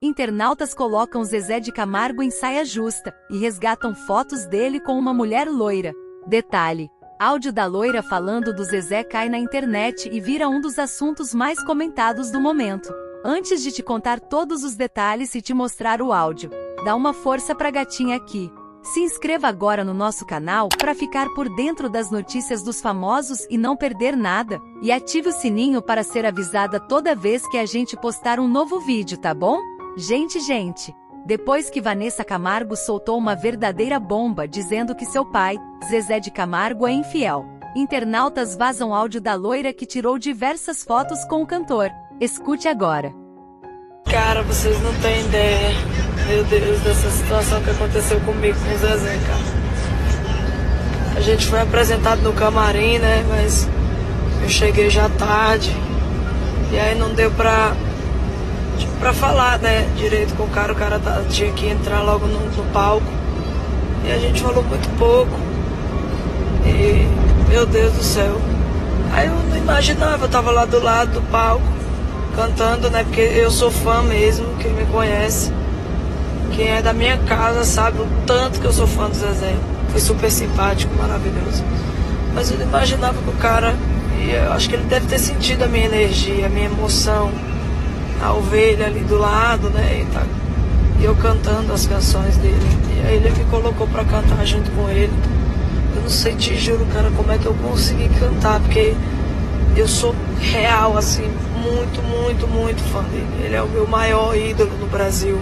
Internautas colocam Zezé de Camargo em saia justa e resgatam fotos dele com uma mulher loira. Detalhe: áudio da loira falando do Zezé cai na internet e vira um dos assuntos mais comentados do momento. Antes de te contar todos os detalhes e te mostrar o áudio, dá uma força pra gatinha aqui. Se inscreva agora no nosso canal para ficar por dentro das notícias dos famosos e não perder nada. E ative o sininho para ser avisada toda vez que a gente postar um novo vídeo, tá bom? Gente, gente! Depois que Vanessa Camargo soltou uma verdadeira bomba dizendo que seu pai, Zezé de Camargo, é infiel. Internautas vazam áudio da loira que tirou diversas fotos com o cantor. Escute agora. Cara, vocês não têm ideia, meu Deus, dessa situação que aconteceu comigo com o Zezé, cara. A gente foi apresentado no camarim, né? Mas eu cheguei já tarde. E aí não deu pra, tipo, pra falar, né? Direito com o cara. O cara tá, tinha que entrar logo no, no palco. E a gente falou muito pouco. E, meu Deus do céu. Aí eu não imaginava, eu tava lá do lado do palco cantando, né? Porque eu sou fã mesmo, quem me conhece, quem é da minha casa sabe o tanto que eu sou fã do Zezé. Foi super simpático, maravilhoso. Mas eu não imaginava que o cara, e eu acho que ele deve ter sentido a minha energia, a minha emoção, ao ver ele ali do lado, né? E, tá, eu cantando as canções dele. E aí ele me colocou para cantar junto com ele. Eu não sei, te juro, cara, como é que eu consegui cantar, porque eu sou real, assim, muito, muito, muito fã dele. Ele é o meu maior ídolo no Brasil.